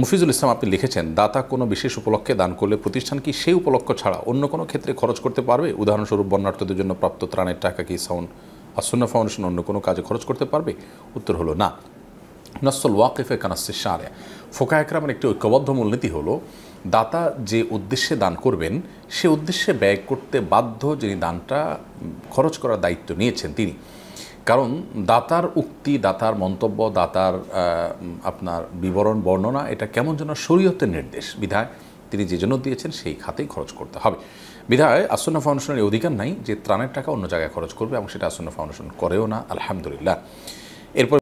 মুফিজুল ইসলাম আপনি লিখেছেন, দাতা কোনো বিশেষ উপলক্ষে দান করলে প্রতিষ্ঠান কি সেই উপলক্ষ ছাড়া অন্য কোনো ক্ষেত্রে খরচ করতে পারবে? উদাহরণস্বরূপ বন্যার্থদের জন্য প্রাপ্ত ত্রাণের টাকা কি সাউন্ড আসন্না ফাউন্ডেশন অন্য কোনো কাজে খরচ করতে পারবে? উত্তর হলো না। নসল ওয়াকিফে কানাসে সারে ফোকা একরামের একটি ঐক্যবদ্ধ মূলনীতি হলো, দাতা যে উদ্দেশ্যে দান করবেন, সে উদ্দেশ্যে ব্যয় করতে বাধ্য যিনি দানটা খরচ করার দায়িত্ব নিয়েছেন তিনি। কারণ দাতার উক্তি, দাতার মন্তব্য, দাতার আপনার বিবরণ, বর্ণনা, এটা কেমন যেন শরীয়তের নির্দেশ। বিধায় তিনি যে জন্য দিয়েছেন সেই খাতেই খরচ করতে হবে। বিধায় আসন্ন ফাউন্ডেশনের অধিকার নাই যে ত্রাণের টাকা অন্য জায়গায় খরচ করবে এবং সেটা আসন্ন ফাউন্ডেশন করেও না, আলহামদুলিল্লাহ। এরপর